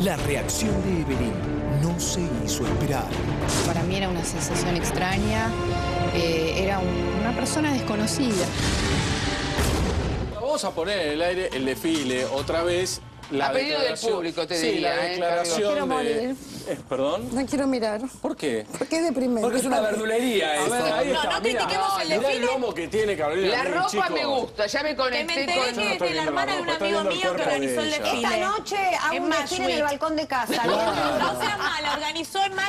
La reacción de Evelyn no se hizo esperar. Para mí era una sensación extraña, eh, era un- una persona desconocida. Vamos a poner en el aire el desfile otra vez. La A pedido del público, te sí, diría, la ¿eh, declaración Quiero de... morir. Eh, ¿Perdón? No quiero mirar, ¿Por qué? porque es deprimente. Porque es una verdulería A eso. ver, ahí No, está, no critiquemos el mirá el desfile. lomo que tiene Carolina. La ropa me gusta, ya me Que conecté me enteré con... que es de la hermana de un amigo mío que organizó el desfile. Esta noche hago En un desfile en el balcón de casa.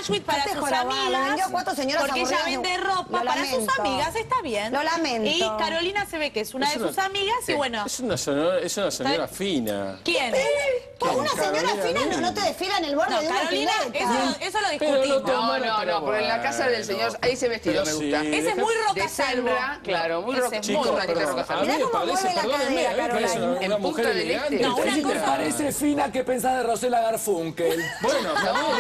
Mashwit para sus amigas. vendió cuatro señoras Porque ella vende ropa para sus amigas, está bien. Lo lamento. Y Carolina se ve que es una Es de una- sus amigas y bueno. Es una señora, es una señora fina. ¿Quién? Pues una señora Carolina fina no, te desfila en el borde No, de una Carolina, pileta. eso, eso lo Pero discutimos. no No, no, pero en la casa del señor, ese vestido Pero me sí, gusta. Ese es muy De roca salvo. Sandra, claro, muy roca, es muy muy roca roca perdón, roca a mí Mirá me cómo parece, mueve la cadera, a mí me parece una, Carolina. una En mujer Punta del elegante. Este. No, una ¿Qué te cosa- parece fina que pensás de Rosela Garfunkel? Bueno,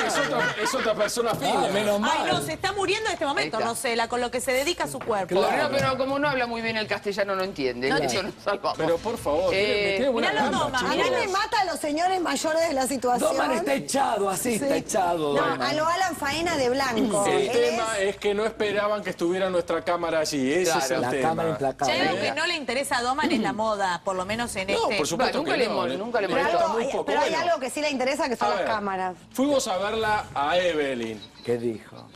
es otra, es otra persona fina. Ah, menos mal. Ay, no, se está muriendo en este momento, Ahí. Rosela, con lo que se dedica a su cuerpo. Bueno, no, pero como no habla muy bien el castellano, no entiende. No Eso entiende. nos salvamos. Pero por favor, Eh, mirá los mí chicos. me mata a los señores mayores de la situación. Doman está echado, así está echado. No, Doman. a lo Alan Faena de blanco. El Él tema es- es que no esperaban que estuviera nuestra cámara allí. Ese Claro. es el La tema. cámara implacable. que no le interesa a Doman es la moda, por lo menos en No, este. por supuesto nunca que le no. nunca le muy poco. pero hay Bueno, algo que sí le interesa, que son a las ver, cámaras. Fuimos a verla a Evelyn. ¿Qué dijo?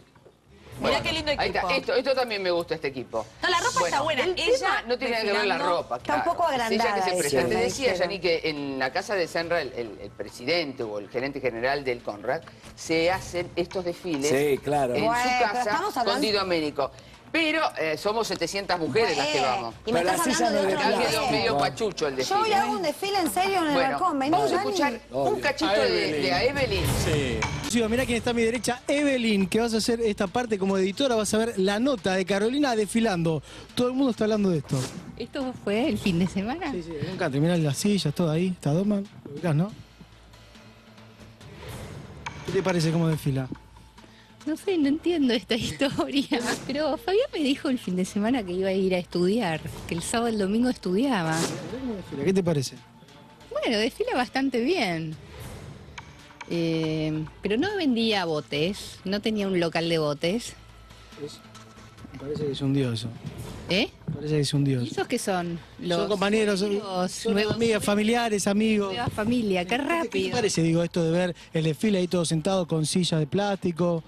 Mirá qué lindo Ahí equipo. está, esto, esto también me gusta, este equipo. No, la ropa está buena. El Ella tema no tiene nada que ver la ropa, claro. un poco agrandada Ella que se ella, presenta. Te decía. Yani, que en la casa de Senra, el, el- el presidente o el gerente general del Conrad, se hacen estos desfiles Sí, claro. en Bueno, su casa con hablando- Di Domenico. Pero eh, somos 700 mujeres las que Eh, vamos. Y me Pero estás hablando de otro Claro. medio pachucho el Yo desfile. hoy hago un desfile en serio en el Bueno, balcón. Vení, vamos a escuchar un cachito A de, Evelyn. de a Evelyn. Sí. Mira quién está a mi derecha, Evelyn, que vas a hacer esta parte como editora, vas a ver la nota de Carolina desfilando. Todo el mundo está hablando de esto. ¿Esto fue el fin de semana? Sí, sí, nunca terminan las sillas, todo ahí, está Doman, lo ubicás, ¿no? ¿Qué te parece cómo desfila? No sé, no entiendo esta historia. Pero Fabián me dijo el fin de semana que iba a ir a estudiar, que el sábado y el domingo estudiaba. ¿Qué te parece? Bueno, desfila bastante bien. Eh, pero no vendía botes, no tenía un local de botes. Me parece que es un dios. ¿Eh? Me parece que es un dios. ¿Y esos qué son? son compañeros, amigos, son nuevos- amigas, familiares, amigos. Nueva familia, qué ¿Qué te rápido. parece, digo, esto de ver el desfile ahí todos sentados con sillas de plástico?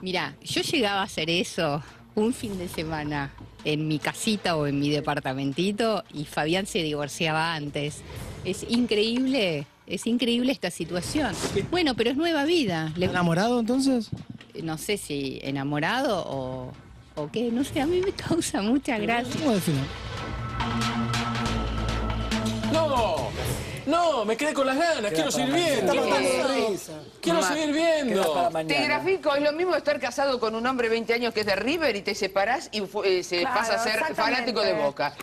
Mira, yo llegaba a hacer eso un fin de semana en mi casita o en mi departamentito y Fabián se divorciaba antes. Es increíble, es increíble esta situación. Bueno, pero es nueva vida. Le- ¿Enamorado entonces? no sé si enamorado o, o qué, no sé, a mí me causa mucha gracia. ¿Cómo? No, no, me quedé con las ganas. Quiero seguir viendo. De. Quiero seguir viendo. Te grafico, es lo mismo estar casado con un hombre 20 años que es de River y te separás y eh, se Claro, pasa a ser fanático de Boca.